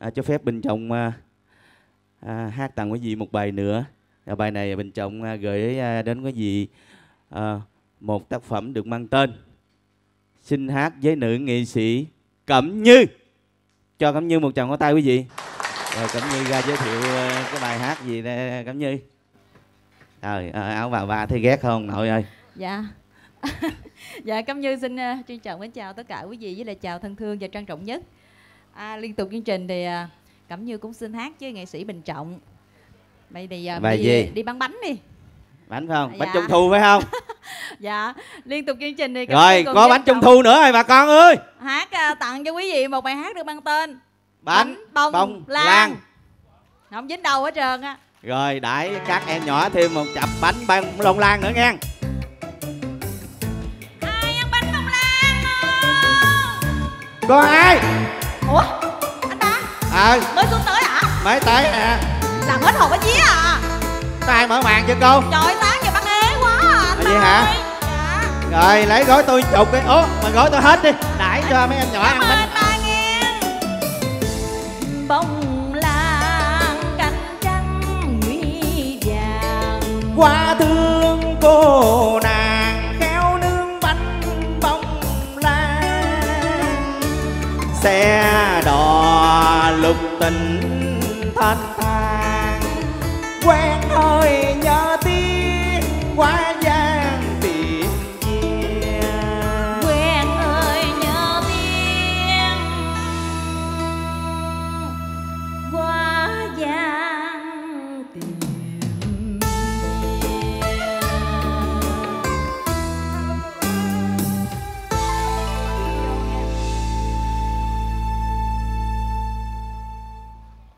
à, cho phép bình trọng à, à, hát tặng quý vị một bài nữa. À, bài này bình trọng à, gửi à, đến quý vị à, một tác phẩm được mang tên. Xin hát với nữ nghệ sĩ cẩm như. Cho cẩm như một tràng pháo tay quý vị. Rồi cẩm như ra giới thiệu à, cái bài hát gì đây cẩm như? Trời à, áo bà ba thấy ghét không? Nội ơi. Dạ. Dạ cẩm như xin uh, trân trọng kính chào tất cả quý vị với lời chào thân thương và trân trọng nhất à, liên tục chương trình thì uh, cẩm như cũng xin hát với nghệ sĩ bình trọng. Vậy thì uh, Bài đi, gì? đi bán bánh đi. Bánh phải không? Bánh Dạ. trung thu phải không? Dạ liên tục chương trình thì rồi có bánh trung thu nữa rồi bà con ơi. Hát uh, tặng cho quý vị một bài hát được mang tên bánh bông, bông lan. lan. Không dính đâu hết trơn á. Rồi đãi các em nhỏ thêm một chập bánh bông lông lan nữa nghe. Ai ăn bánh bông lan có ai ủa? Anh ta? Ờ mới xuống tới hả? Mới tới nè làm hết hồn hết vía à? Có ai mở màn chưa cô? Trời sáng giờ bắt ế quá à, anh vậy ta. hả? ơi. dạ. Rồi lấy gói tôi chục cái ố mà gói tôi hết đi. Đãi cho mấy em nhỏ ăn bánh. ba bông lan cánh trắng nguy vàng. Qua thương mình thanh thang quen ơi nhớ tiếng qua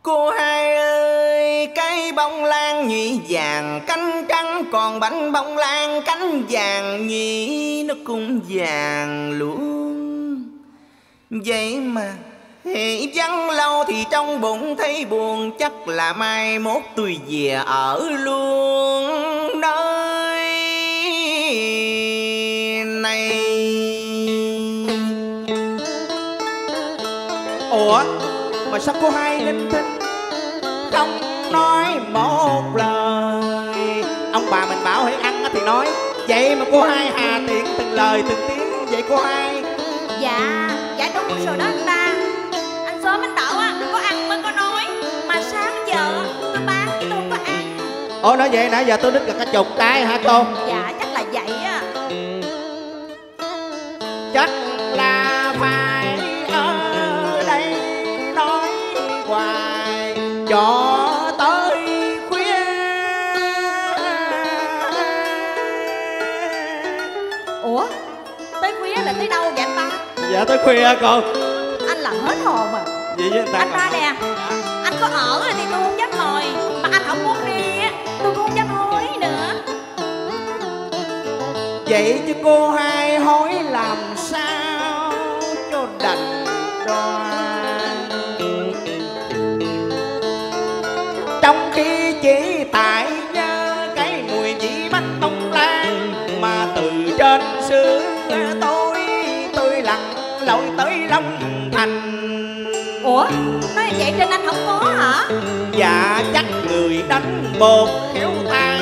Cô hai ơi, cái bông lan nhụy vàng cánh trắng còn bánh bông lan cánh vàng nhị nó cũng vàng luôn. Vậy mà hệ vắng lâu thì trong bụng thấy buồn chắc là mai mốt tôi về ở luôn nơi này. ủa mà sao cô hai lên tinh bà mình bảo hãy ăn thì nói vậy mà cô hai hà tiện từng lời từng tiếng vậy cô hai? Dạ, dạ đúng rồi đó anh ta Anh sớm anh bảo á, có ăn mới có nói Mà sáng giờ tôi bán chứ tôi không có ăn. Ủa nói vậy nãy giờ tôi đứt gần cả chục cái hả cô? Dạ, chắc là vậy á. Chắc là phải ở đây nói hoài cho dạ tới khuya cô Anh làm hết hồn à. Gì với ta Anh ta còn- nè, anh có ở rồi thì tôi không dám mời Mà anh không muốn đi á, tôi cũng không dám hối nữa. Vậy chứ cô hai hối làm sao cho đành đoan? Trong khi chỉ tại Ủa, nói vậy trên anh không có hả? dạ chắc người đánh bột khéo tay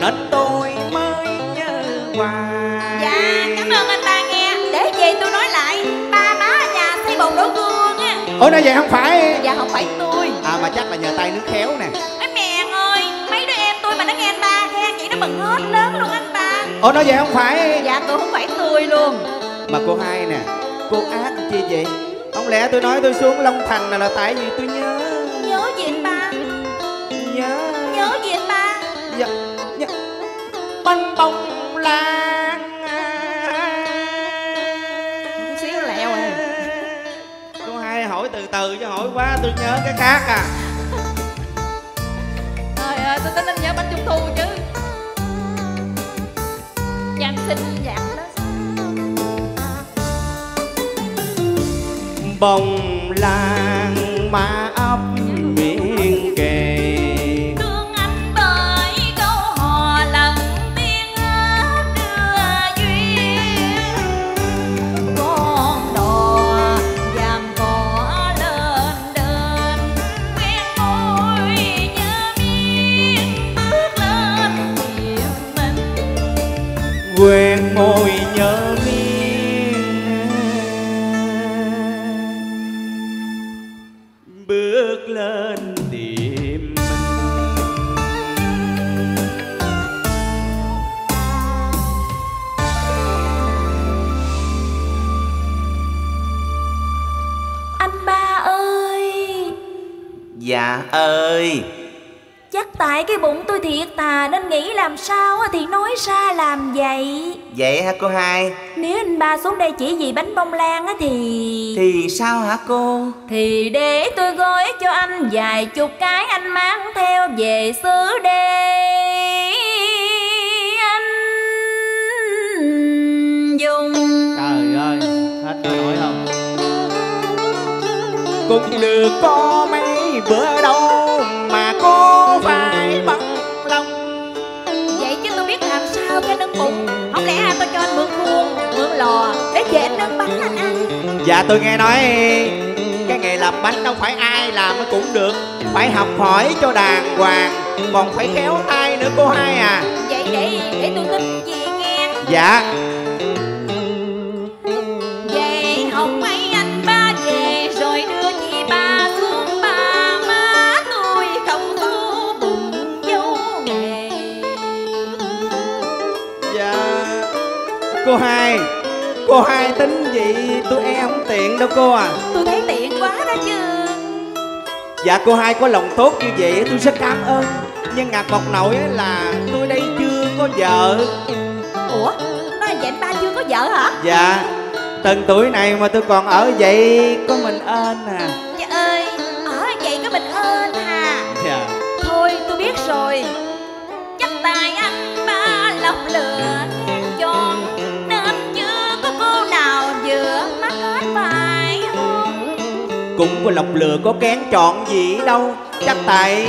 nên tôi mới nhớ hoài. Dạ, cảm ơn anh ta nghe. Để về tôi nói lại Ba má ở nhà xây bồn đổ gương á. Ủa nói vậy không phải? Dạ không phải tôi. À mà chắc là nhờ tay nước khéo nè. Ê mèn ơi, mấy đứa em tôi mà nó nghe anh ba khen vậy nó mừng hết lớn luôn anh ba. Ủa nói vậy không phải? Dạ tôi không phải tôi luôn. Mà cô hai nè cô ác chi vậy không lẽ tôi nói tôi xuống long thành là, là tại vì tôi nhớ? Nhớ gì anh ba, nhớ. Nhớ gì anh ba? Dạ, dạ. bánh bông lan Chút xíu lẹo à cô hai hỏi từ từ chứ hỏi quá tôi nhớ cái khác à. Trời ơi, tôi tính anh nhớ bánh trung thu chứ. Dạ anh xin dặn bồng lan mà ấp miệng kề. Thương anh bởi câu hò lần tiên đưa duyên. Con đò dàm cỏ lên đền quen môi nhớ miên bước lên tìm mình. Quen môi nhớ ơi. Chắc tại cái bụng tôi thiệt tà Nên nghĩ làm sao á thì nói ra làm vậy. Vậy hả cô hai? Nếu anh ba xuống đây chỉ vì bánh bông lan á thì thì sao hả cô? Thì để tôi gói cho anh vài chục cái anh mang theo về xứ để anh dùng trời ơi hết nói nổi không? Cũng được có mấy bữa đâu mà cô phải bằng lòng? Vậy chứ tôi biết làm sao cho nâng bụng Không lẽ tôi cho anh mượn khuôn Mượn lò Để về anh nâng bánh anh ăn? Dạ tôi nghe nói cái nghề làm bánh đâu phải ai làm cũng được. Phải học hỏi cho đàng hoàng còn phải khéo tay nữa cô hai à. Vậy để để tôi tin gì nghe? Dạ cô hai cô hai tính gì? Tôi e không tiện đâu cô à. Tôi thấy tiện quá đó chứ. Dạ cô hai có lòng tốt như vậy tôi rất cảm ơn. Nhưng ngặt một nỗi là tôi đây chưa có vợ. Ủa? Nói vậy anh ba chưa có vợ hả? Dạ từng tuổi này mà tôi còn ở vậy có mình ơn à. Trời ơi Ở vậy có mình ơn hà. Dạ. Thôi tôi biết rồi. Chắc tài anh ba lọc lừa có lọc lừa có kén chọn gì đâu. Chắc tại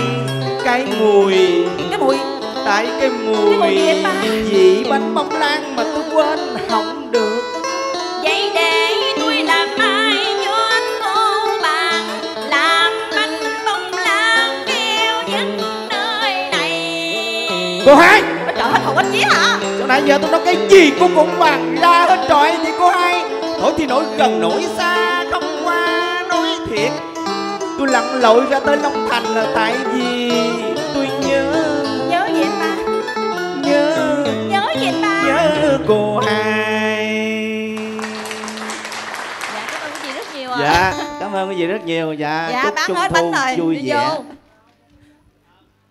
cái mùi. Cái mùi? Tại cái mùi Cái mùi ba? vị bánh bông lan mà tôi quên không được. Vậy để tôi làm mai cho anh cô bạn Làm bánh bông lan kêu nhất nơi này. Cô hai! Trời hết hồn hết vía hả? Sao nãy giờ tôi nói cái gì cô cũng bằng ra hết trọi vậy cô hai. Nổi thì nổi gần nổi xa Tôi lặn lội ra tới Long Thành là tại vì tôi nhớ. Nhớ gì anh ba? Nhớ. Nhớ gì anh ba? Nhớ cô hai. Dạ cảm ơn quý vị rất nhiều ạ. Dạ cảm ơn quý vị rất nhiều. Dạ, Dạ chúc bán trung hết thu bánh rồi. vui vẻ. vô